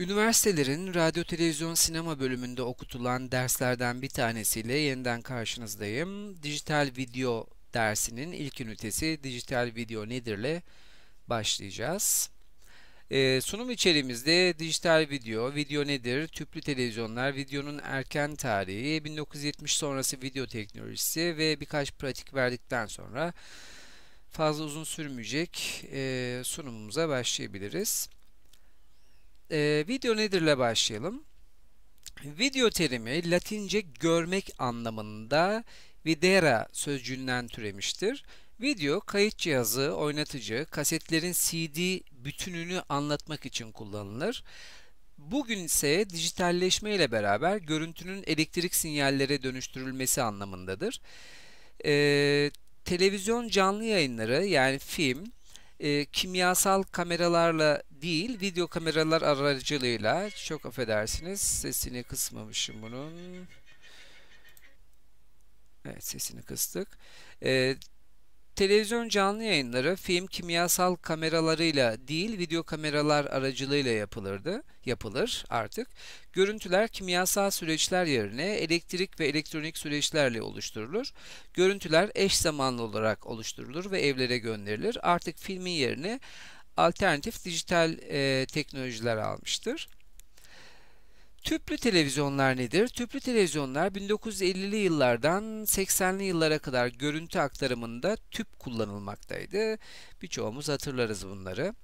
Üniversitelerin radyo, televizyon, sinema bölümünde okutulan derslerden bir tanesiyle yeniden karşınızdayım. Dijital video dersinin ilk ünitesi dijital video nedirle başlayacağız. Ee, sunum içeriğimizde dijital video, video nedir, tüplü televizyonlar, videonun erken tarihi, 1970 sonrası video teknolojisi ve birkaç pratik verdikten sonra fazla uzun sürmeyecek e, sunumumuza başlayabiliriz. Ee, video nedirle başlayalım. Video terimi Latince görmek anlamında videra sözcüğünden türemiştir. Video, kayıt cihazı, oynatıcı, kasetlerin CD bütününü anlatmak için kullanılır. Bugün ise dijitalleşme ile beraber görüntünün elektrik sinyallere dönüştürülmesi anlamındadır. Ee, televizyon canlı yayınları yani film, e, kimyasal kameralarla değil, video kameralar aracılığıyla, çok affedersiniz, sesini kısmamışım bunun. Evet, sesini kıstık. E, televizyon canlı yayınları film kimyasal kameralarıyla değil, video kameralar aracılığıyla yapılırdı, yapılır artık. Görüntüler kimyasal süreçler yerine elektrik ve elektronik süreçlerle oluşturulur. Görüntüler eş zamanlı olarak oluşturulur ve evlere gönderilir. Artık filmin yerine alternatif dijital e, teknolojiler almıştır. Tüplü televizyonlar nedir? Tüplü televizyonlar 1950'li yıllardan 80'li yıllara kadar görüntü aktarımında tüp kullanılmaktaydı. Birçoğumuz hatırlarız bunları.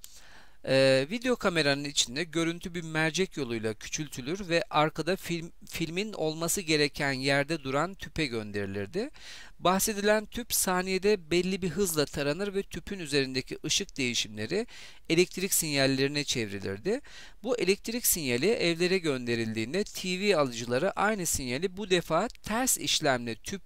Ee, video kameranın içinde görüntü bir mercek yoluyla küçültülür ve arkada film, filmin olması gereken yerde duran tüpe gönderilirdi. Bahsedilen tüp saniyede belli bir hızla taranır ve tüpün üzerindeki ışık değişimleri elektrik sinyallerine çevrilirdi. Bu elektrik sinyali evlere gönderildiğinde TV alıcıları aynı sinyali bu defa ters işlemle tüp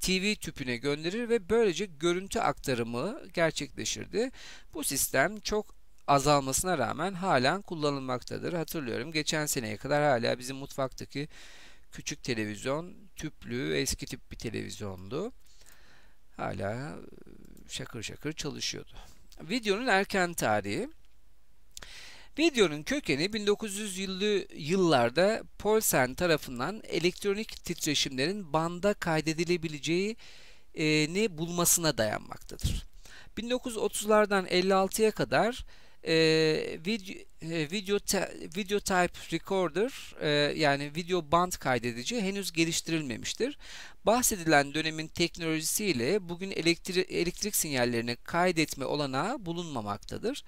TV tüpüne gönderir ve böylece görüntü aktarımı gerçekleşirdi. Bu sistem çok azalmasına rağmen halen kullanılmaktadır. Hatırlıyorum geçen seneye kadar hala bizim mutfaktaki küçük televizyon tüplü eski tip bir televizyondu. Hala şakır şakır çalışıyordu. Videonun erken tarihi Videonun kökeni 1900'lü yıllarda Paulsen tarafından elektronik titreşimlerin banda kaydedilebileceğini bulmasına dayanmaktadır. 1930'lardan 56'ya kadar e, video, e, video, video type recorder e, yani video band kaydedici henüz geliştirilmemiştir. Bahsedilen dönemin teknolojisiyle bugün elektrik, elektrik sinyallerini kaydetme olanağı bulunmamaktadır.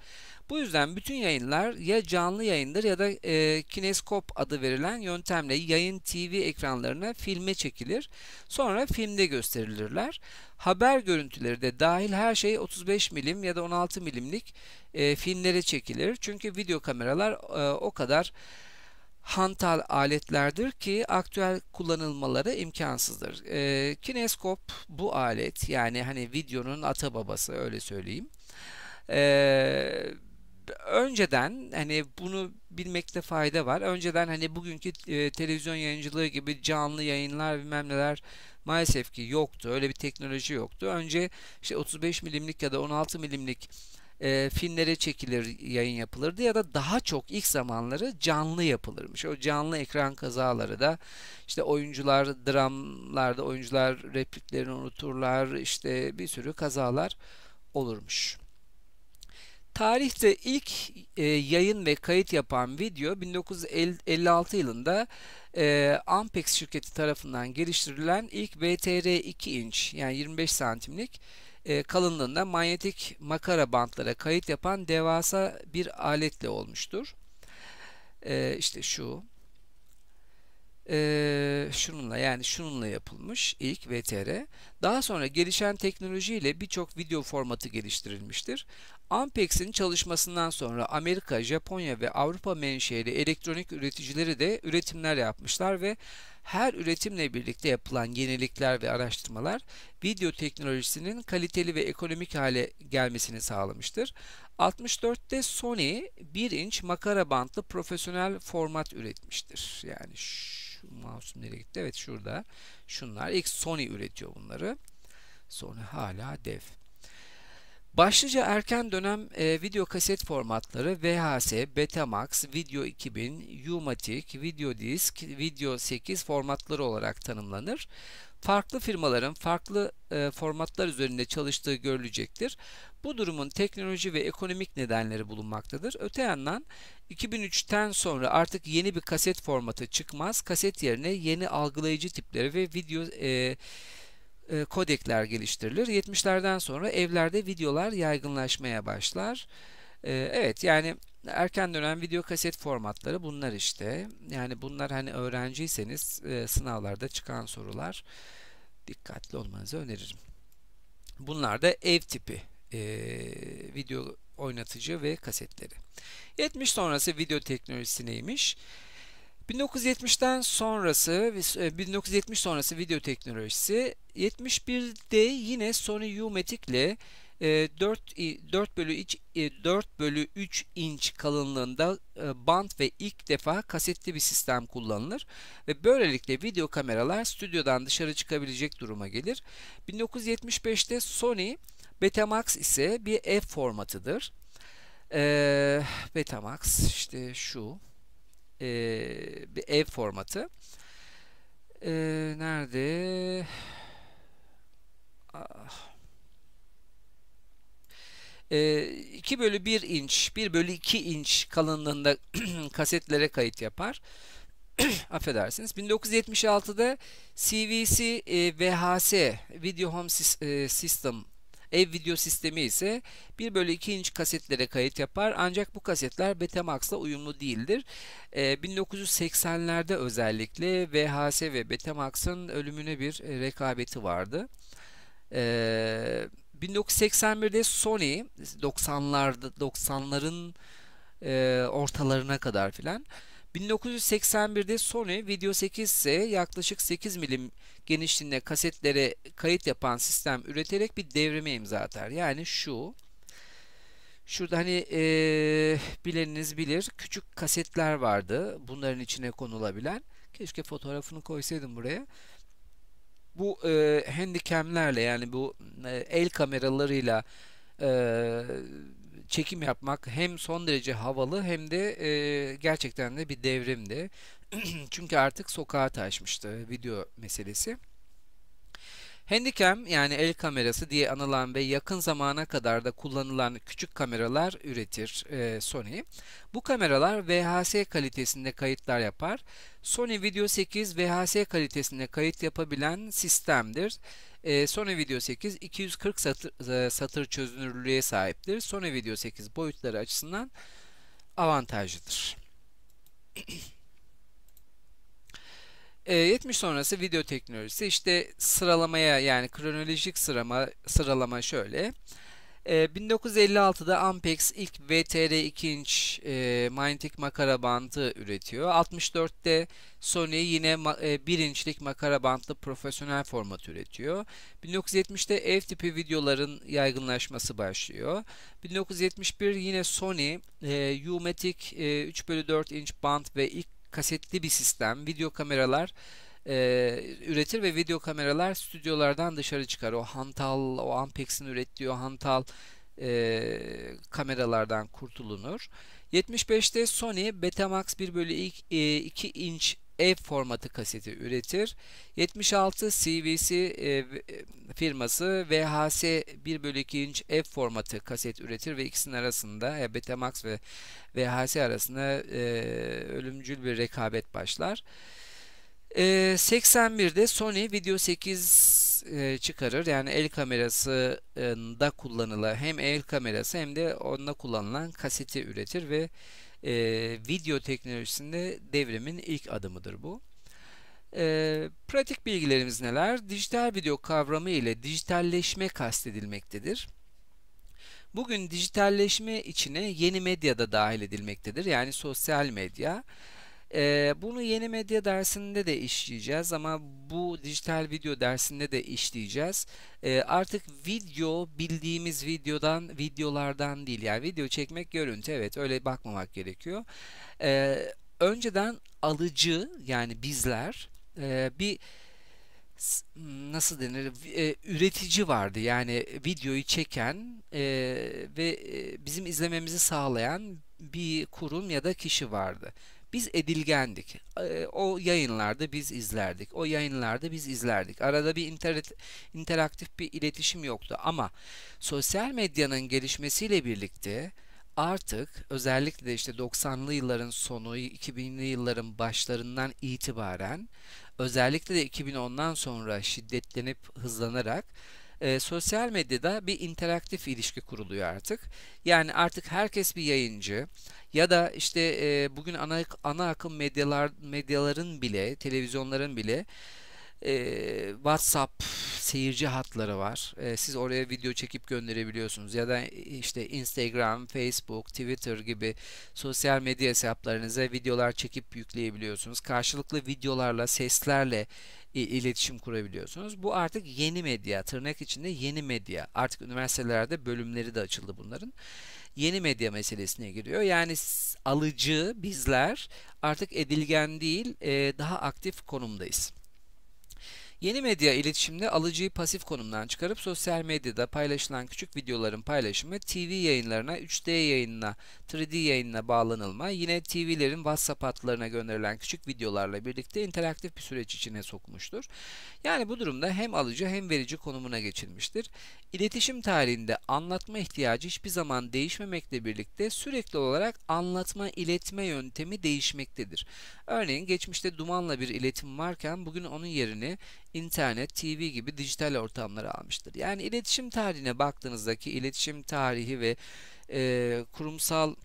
Bu yüzden bütün yayınlar ya canlı yayındır ya da e, kineskop adı verilen yöntemle yayın TV ekranlarına filme çekilir. Sonra filmde gösterilirler. Haber görüntüleri de dahil her şey 35 milim ya da 16 milimlik e, filmlere çekilir. Çünkü video kameralar e, o kadar hantal aletlerdir ki aktüel kullanılmaları imkansızdır. E, kineskop bu alet yani hani videonun ata babası öyle söyleyeyim. E, önceden hani bunu bilmekte fayda var. Önceden hani bugünkü e, televizyon yayıncılığı gibi canlı yayınlar bilmem neler maalesef ki yoktu. Öyle bir teknoloji yoktu. Önce işte 35 milimlik ya da 16 milimlik e, filmlere çekilir, yayın yapılırdı ya da daha çok ilk zamanları canlı yapılırmış. O canlı ekran kazaları da işte oyuncular dramlarda oyuncular repliklerini unuturlar, işte bir sürü kazalar olurmuş. Tarihte ilk e, yayın ve kayıt yapan video 1956 yılında e, Ampex şirketi tarafından geliştirilen ilk VTR 2 inç yani 25 santimlik e, kalınlığında manyetik makara bantlara kayıt yapan devasa bir aletle olmuştur. E, işte şu e, şununla yani şununla yapılmış ilk VTR. Daha sonra gelişen teknolojiyle birçok video formatı geliştirilmiştir. Ampex'in çalışmasından sonra Amerika, Japonya ve Avrupa menşeli elektronik üreticileri de üretimler yapmışlar ve her üretimle birlikte yapılan yenilikler ve araştırmalar video teknolojisinin kaliteli ve ekonomik hale gelmesini sağlamıştır. 64'te Sony 1 inç makara bantlı profesyonel format üretmiştir. Yani şu mouse'um nereye gitti? Evet şurada. Şunlar ilk Sony üretiyor bunları. Sony hala dev. Başlıca erken dönem e, video kaset formatları VHS, Betamax, Video 2000, U-Matic, Video Disk, Video 8 formatları olarak tanımlanır. Farklı firmaların farklı e, formatlar üzerinde çalıştığı görülecektir. Bu durumun teknoloji ve ekonomik nedenleri bulunmaktadır. Öte yandan 2003'ten sonra artık yeni bir kaset formatı çıkmaz. Kaset yerine yeni algılayıcı tipleri ve video e, e, kodekler geliştirilir. 70'lerden sonra evlerde videolar yaygınlaşmaya başlar. E, evet yani erken dönem video kaset formatları bunlar işte. Yani bunlar hani öğrenciyseniz e, sınavlarda çıkan sorular dikkatli olmanızı öneririm. Bunlar da ev tipi video oynatıcı ve kasetleri. 70 sonrası video teknolojisi neymiş? 1970'ten sonrası 1970 sonrası video teknolojisi 71'de yine Sony U-Matic ile 4 4 bölü 3 4 bölü 3 inç kalınlığında e, bant ve ilk defa kasetli bir sistem kullanılır ve böylelikle video kameralar stüdyodan dışarı çıkabilecek duruma gelir. 1975'te Sony Betamax ise bir F formatıdır. Betamax işte şu e, bir ev formatı. E, nerede? Ah. E, 2 bölü 1 inç, 1 bölü 2 inç kalınlığında kasetlere kayıt yapar. Affedersiniz. 1976'da CVC e, VHS Video Home e, System Ev video sistemi ise 1 bölü 2 inç kasetlere kayıt yapar ancak bu kasetler Betamax'la uyumlu değildir. E, ee, 1980'lerde özellikle VHS ve Betamax'ın ölümüne bir e, rekabeti vardı. E, 1981'de Sony 90'larda 90'ların e, ortalarına kadar filan 1981'de Sony Video 8 ise yaklaşık 8 milim genişliğinde kasetlere kayıt yapan sistem üreterek bir devrime imza atar. Yani şu Şurada hani e, bileniniz bilir küçük kasetler vardı. Bunların içine konulabilen. Keşke fotoğrafını koysaydım buraya. Bu e, handicamlerle yani bu e, el kameralarıyla e, çekim yapmak hem son derece havalı hem de e, gerçekten de bir devrimdi. Çünkü artık sokağa taşmıştı video meselesi. Handycam yani el kamerası diye anılan ve yakın zamana kadar da kullanılan küçük kameralar üretir e, Sony. Bu kameralar VHS kalitesinde kayıtlar yapar. Sony Video 8 VHS kalitesinde kayıt yapabilen sistemdir. E, Sony Video 8 240 satır, e, satır çözünürlüğe sahiptir. Sony Video 8 boyutları açısından avantajlıdır. 70 sonrası video teknolojisi işte sıralamaya yani kronolojik sıralama sıralama şöyle. 1956'da Ampex ilk VTR 2 inç e, manyetik makara bandı üretiyor. 64'te Sony yine e, 1 inçlik makara bantlı profesyonel format üretiyor. 1970'te ev tipi videoların yaygınlaşması başlıyor. 1971 yine Sony e, U-Matic e, 3 bölü 4 inç bant ve ilk kasetli bir sistem, video kameralar e, üretir ve video kameralar stüdyolardan dışarı çıkar. O hantal, o Ampex'in ürettiği o hantal e, kameralardan kurtulunur. 75'te Sony Betamax 1 bölü 2 e, inç ev formatı kaseti üretir. 76 CVC e, firması VHS 1 bölü 2 inç ev formatı kaset üretir ve ikisinin arasında e, Betamax ve VHS arasında e, ölümcül bir rekabet başlar. E, 81'de Sony Video 8 e, çıkarır. Yani el kamerası da kullanılan hem el kamerası hem de onda kullanılan kaseti üretir ve e, video teknolojisinde devrimin ilk adımıdır bu. E, pratik bilgilerimiz neler? Dijital video kavramı ile dijitalleşme kastedilmektedir. Bugün dijitalleşme içine yeni medya da dahil edilmektedir. Yani sosyal medya. Ee, bunu yeni medya dersinde de işleyeceğiz ama bu dijital video dersinde de işleyeceğiz. Ee, artık video bildiğimiz videodan videolardan değil yani video çekmek görüntü evet öyle bakmamak gerekiyor. Ee, önceden alıcı yani bizler e, bir nasıl denir e, üretici vardı yani videoyu çeken e, ve e, bizim izlememizi sağlayan bir kurum ya da kişi vardı. Biz edilgendik. E, o yayınlarda biz izlerdik. O yayınlarda biz izlerdik. Arada bir internet, interaktif bir iletişim yoktu ama sosyal medyanın gelişmesiyle birlikte artık özellikle de işte 90'lı yılların sonu, 2000'li yılların başlarından itibaren özellikle de 2010'dan sonra şiddetlenip hızlanarak e, sosyal medyada bir interaktif ilişki kuruluyor artık. Yani artık herkes bir yayıncı ya da işte e, bugün ana ana akım medyalar medyaların bile, televizyonların bile e, WhatsApp seyirci hatları var. E, siz oraya video çekip gönderebiliyorsunuz ya da işte Instagram, Facebook, Twitter gibi sosyal medya hesaplarınıza videolar çekip yükleyebiliyorsunuz. Karşılıklı videolarla, seslerle iletişim kurabiliyorsunuz. Bu artık yeni medya, tırnak içinde yeni medya. Artık üniversitelerde bölümleri de açıldı bunların. Yeni medya meselesine giriyor. Yani alıcı bizler artık edilgen değil, daha aktif konumdayız. Yeni medya iletişimde alıcıyı pasif konumdan çıkarıp sosyal medyada paylaşılan küçük videoların paylaşımı, TV yayınlarına, 3D yayınına, 3D yayınına bağlanılma, yine TV'lerin WhatsApp hatlarına gönderilen küçük videolarla birlikte interaktif bir süreç içine sokmuştur. Yani bu durumda hem alıcı hem verici konumuna geçilmiştir. İletişim tarihinde anlatma ihtiyacı hiçbir zaman değişmemekle birlikte sürekli olarak anlatma, iletme yöntemi değişmektedir. Örneğin geçmişte dumanla bir iletim varken bugün onun yerini internet, TV gibi dijital ortamlara almıştır. Yani iletişim tarihine baktığınızdaki iletişim tarihi ve e, kurumsal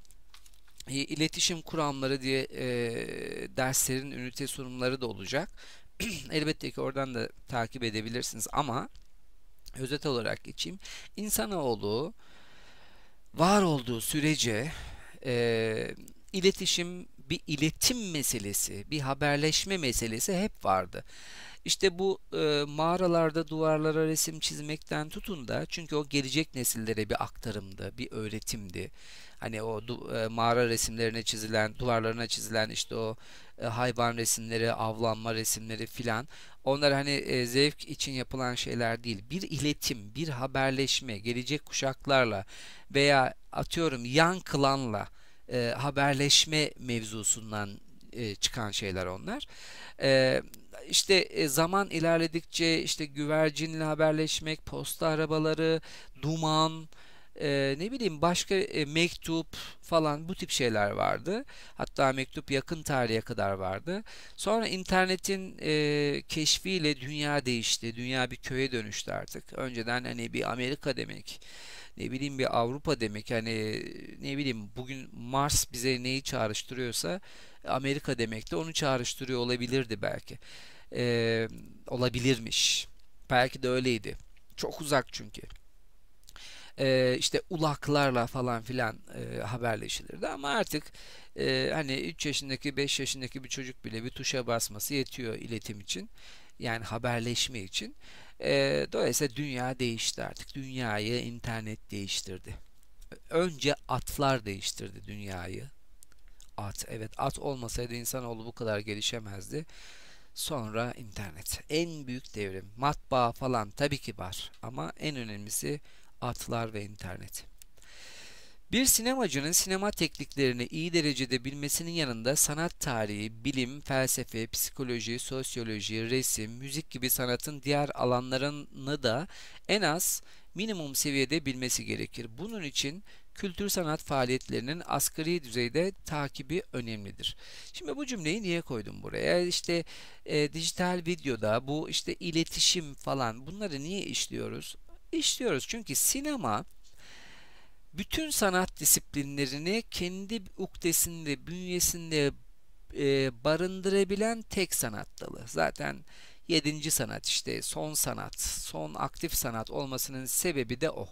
iletişim kuramları diye e, derslerin ünite sunumları da olacak. Elbette ki oradan da takip edebilirsiniz ama özet olarak geçeyim. İnsanoğlu var olduğu sürece e, iletişim bir iletim meselesi, bir haberleşme meselesi hep vardı. İşte bu e, mağaralarda duvarlara resim çizmekten tutun da çünkü o gelecek nesillere bir aktarımdı, bir öğretimdi. Hani o e, mağara resimlerine çizilen, duvarlarına çizilen işte o e, hayvan resimleri, avlanma resimleri filan. Onlar hani e, zevk için yapılan şeyler değil. Bir iletim, bir haberleşme, gelecek kuşaklarla veya atıyorum yan klanla e, haberleşme mevzusundan e, çıkan şeyler onlar. E, işte e, zaman ilerledikçe işte güvercinle haberleşmek, posta arabaları, duman, e, ne bileyim başka e, mektup falan bu tip şeyler vardı. Hatta mektup yakın tarihe kadar vardı. Sonra internetin e, keşfiyle dünya değişti. Dünya bir köye dönüştü artık. Önceden hani bir Amerika demek ne bileyim bir Avrupa demek hani ne bileyim bugün Mars bize neyi çağrıştırıyorsa Amerika demek de onu çağrıştırıyor olabilirdi belki. Ee, olabilirmiş. Belki de öyleydi. Çok uzak çünkü. Ee, işte ulaklarla falan filan e, haberleşilirdi ama artık e, hani 3 yaşındaki 5 yaşındaki bir çocuk bile bir tuşa basması yetiyor iletim için. Yani haberleşme için. E, dolayısıyla dünya değişti artık. Dünyayı internet değiştirdi. Önce atlar değiştirdi dünyayı. At, evet at olmasaydı insanoğlu bu kadar gelişemezdi. Sonra internet. En büyük devrim. Matbaa falan tabii ki var ama en önemlisi atlar ve internet. Bir sinemacının sinema tekniklerini iyi derecede bilmesinin yanında sanat tarihi, bilim, felsefe, psikoloji, sosyoloji, resim, müzik gibi sanatın diğer alanlarını da en az minimum seviyede bilmesi gerekir. Bunun için kültür sanat faaliyetlerinin asgari düzeyde takibi önemlidir. Şimdi bu cümleyi niye koydum buraya? İşte e, dijital videoda bu işte iletişim falan bunları niye işliyoruz? İşliyoruz çünkü sinema bütün sanat disiplinlerini kendi uktesinde, bünyesinde e, barındırabilen tek sanat dalı. Zaten yedinci sanat işte son sanat, son aktif sanat olmasının sebebi de o.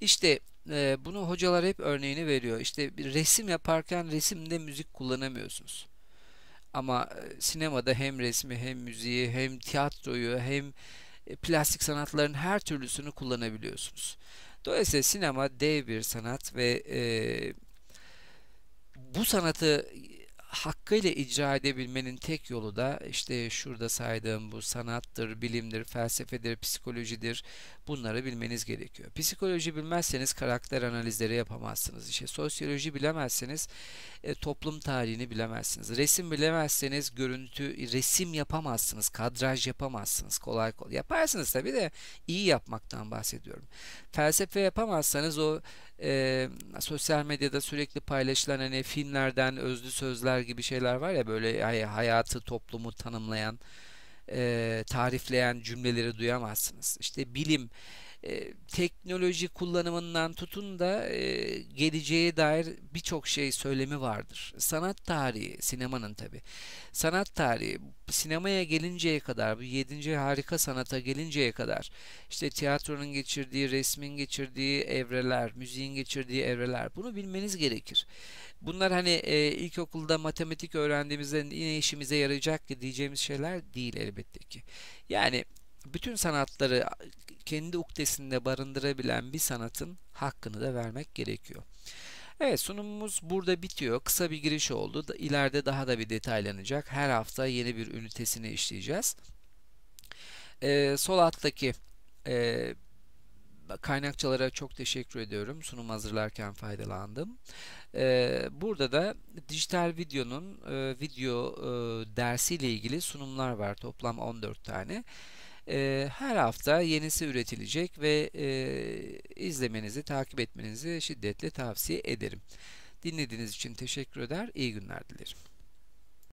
İşte e, bunu hocalar hep örneğini veriyor. İşte resim yaparken resimde müzik kullanamıyorsunuz. Ama e, sinemada hem resmi hem müziği hem tiyatroyu hem e, plastik sanatların her türlüsünü kullanabiliyorsunuz. Dolayısıyla sinema dev bir sanat ve e, bu sanatı hakkıyla icra edebilmenin tek yolu da işte şurada saydığım bu sanattır, bilimdir, felsefedir, psikolojidir. Bunları bilmeniz gerekiyor. Psikoloji bilmezseniz karakter analizleri yapamazsınız. İşte sosyoloji bilemezseniz e, toplum tarihini bilemezsiniz. Resim bilemezseniz görüntü, resim yapamazsınız, kadraj yapamazsınız. Kolay kolay. Yaparsınız tabii de iyi yapmaktan bahsediyorum. Felsefe yapamazsanız o e, sosyal medyada sürekli paylaşılan hani filmlerden özlü sözler gibi şeyler var ya böyle hayatı, toplumu tanımlayan, e, tarifleyen cümleleri duyamazsınız. İşte bilim e, teknoloji kullanımından tutun da e, geleceğe dair birçok şey söylemi vardır. Sanat tarihi, sinemanın tabi. Sanat tarihi, sinemaya gelinceye kadar, bu yedinci harika sanata gelinceye kadar, işte tiyatronun geçirdiği, resmin geçirdiği evreler, müziğin geçirdiği evreler, bunu bilmeniz gerekir. Bunlar hani e, ilkokulda matematik öğrendiğimizde yine işimize yarayacak diyeceğimiz şeyler değil elbette ki. Yani bütün sanatları kendi uktesinde barındırabilen bir sanatın hakkını da vermek gerekiyor. Evet sunumumuz burada bitiyor. Kısa bir giriş oldu. İleride daha da bir detaylanacak. Her hafta yeni bir ünitesini işleyeceğiz. Ee, sol alttaki e, kaynakçalara çok teşekkür ediyorum. Sunum hazırlarken faydalandım. Ee, burada da dijital videonun e, video e, dersiyle ilgili sunumlar var. Toplam 14 tane. E, her hafta yenisi üretilecek ve e, izlemenizi, takip etmenizi şiddetle tavsiye ederim. Dinlediğiniz için teşekkür eder, iyi günler dilerim.